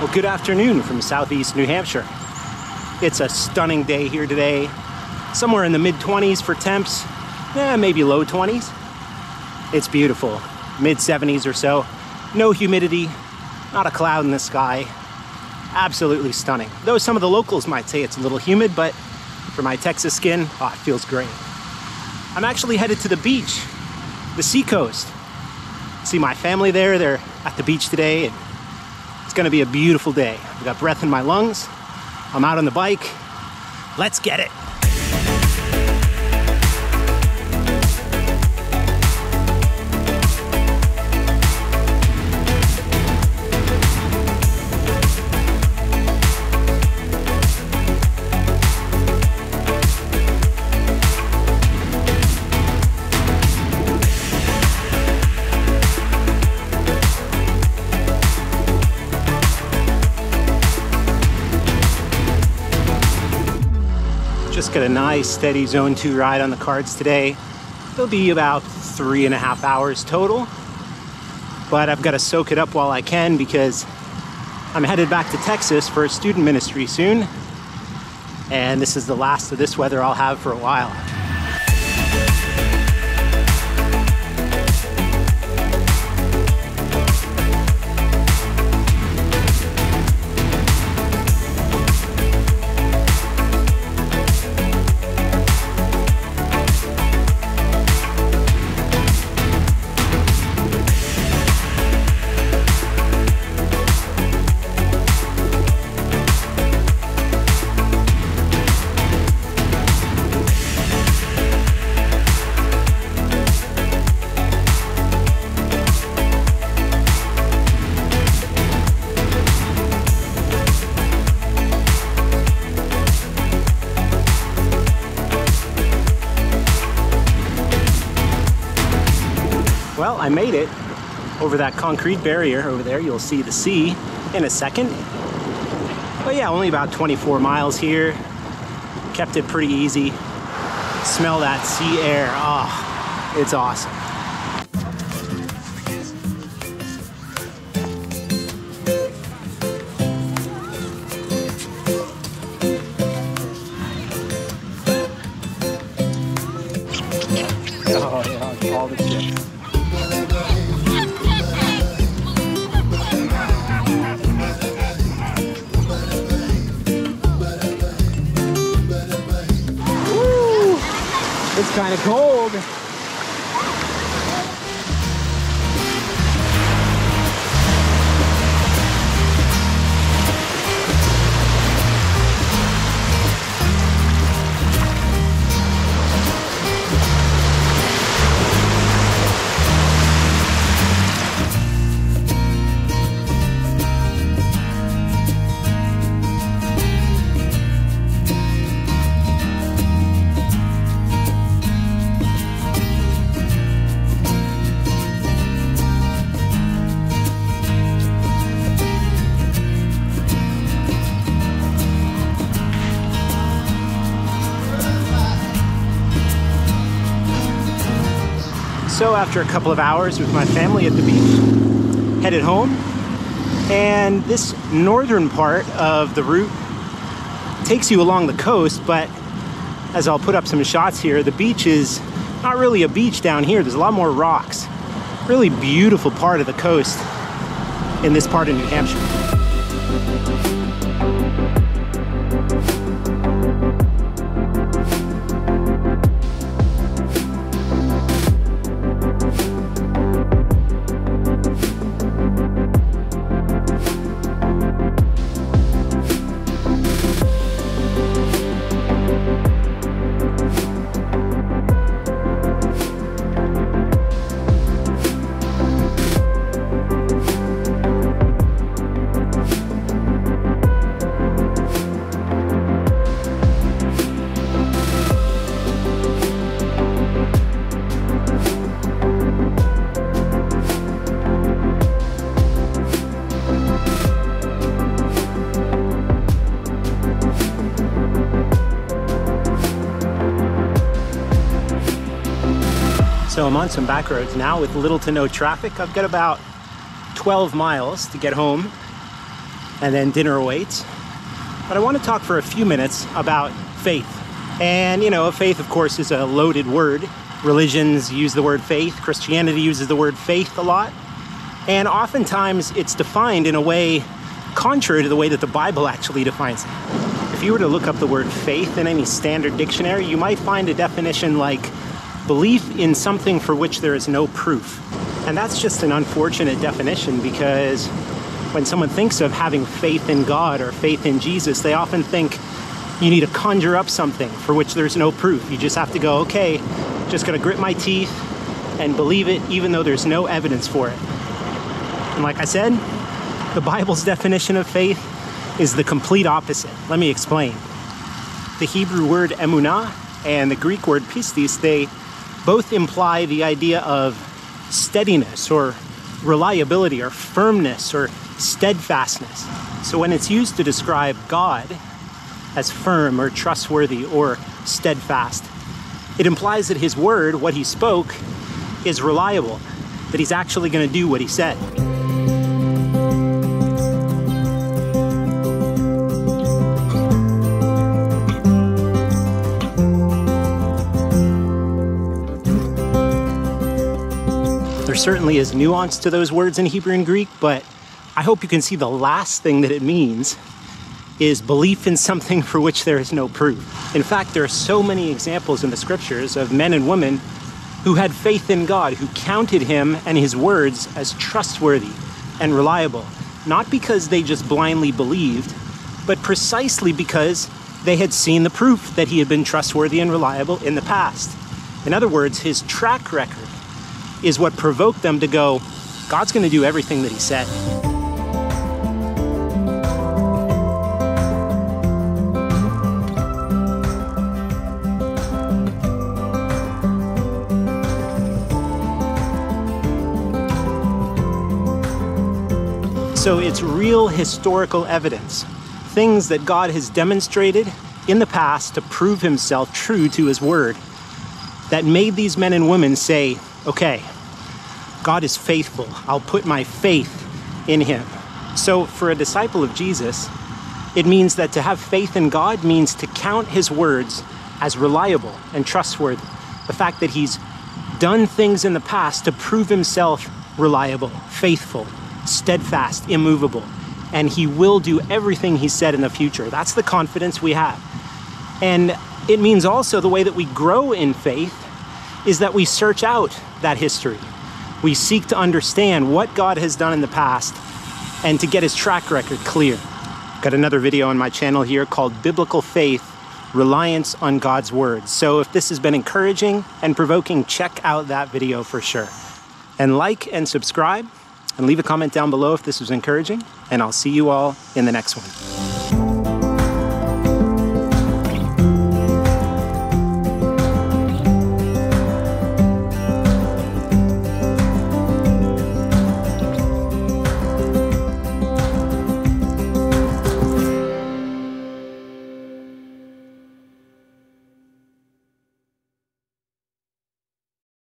Well, good afternoon from southeast New Hampshire. It's a stunning day here today. Somewhere in the mid 20s for temps, eh, maybe low 20s. It's beautiful. Mid 70s or so. No humidity, not a cloud in the sky. Absolutely stunning. Though some of the locals might say it's a little humid, but for my Texas skin, oh, it feels great. I'm actually headed to the beach, the seacoast. See my family there, they're at the beach today, it's gonna be a beautiful day. I've got breath in my lungs. I'm out on the bike. Let's get it. Just got a nice steady zone two ride on the cards today. It'll be about three and a half hours total. But I've got to soak it up while I can because I'm headed back to Texas for a student ministry soon. And this is the last of this weather I'll have for a while. Well, I made it over that concrete barrier over there. You'll see the sea in a second. But yeah, only about 24 miles here. Kept it pretty easy. Smell that sea air. Oh, it's awesome. Kind of cold. So after a couple of hours with my family at the beach, headed home. And this northern part of the route takes you along the coast, but as I'll put up some shots here, the beach is not really a beach down here. There's a lot more rocks. Really beautiful part of the coast in this part of New Hampshire. So I'm on some back roads now with little to no traffic. I've got about 12 miles to get home. and then dinner awaits. But I want to talk for a few minutes about faith. And, you know, faith, of course, is a loaded word. Religions use the word faith, Christianity uses the word faith a lot. And oftentimes it's defined in a way contrary to the way that the Bible actually defines it. If you were to look up the word faith in any standard dictionary, you might find a definition like belief in something for which there is no proof. And that's just an unfortunate definition because when someone thinks of having faith in God or faith in Jesus, they often think you need to conjure up something for which there's no proof. You just have to go, okay, just gonna grit my teeth and believe it even though there's no evidence for it. And like I said, the Bible's definition of faith is the complete opposite. Let me explain. The Hebrew word emunah and the Greek word pistis, they both imply the idea of steadiness or reliability or firmness or steadfastness. So when it's used to describe God as firm or trustworthy or steadfast, it implies that his word, what he spoke, is reliable, that he's actually going to do what he said. Certainly is nuance to those words in Hebrew and Greek, but I hope you can see the last thing that it means is belief in something for which there is no proof. In fact, there are so many examples in the scriptures of men and women who had faith in God, who counted him and his words as trustworthy and reliable, not because they just blindly believed, but precisely because they had seen the proof that he had been trustworthy and reliable in the past. In other words, his track record is what provoked them to go, God's going to do everything that He said. So it's real historical evidence, things that God has demonstrated in the past to prove Himself true to His Word, that made these men and women say, okay, God is faithful. I'll put my faith in him. So, for a disciple of Jesus, it means that to have faith in God means to count his words as reliable and trustworthy. The fact that he's done things in the past to prove himself reliable, faithful, steadfast, immovable, and he will do everything he said in the future. That's the confidence we have. And it means also the way that we grow in faith is that we search out that history. We seek to understand what God has done in the past and to get his track record clear. Got another video on my channel here called Biblical Faith Reliance on God's Word. So if this has been encouraging and provoking, check out that video for sure. And like and subscribe and leave a comment down below if this was encouraging. And I'll see you all in the next one.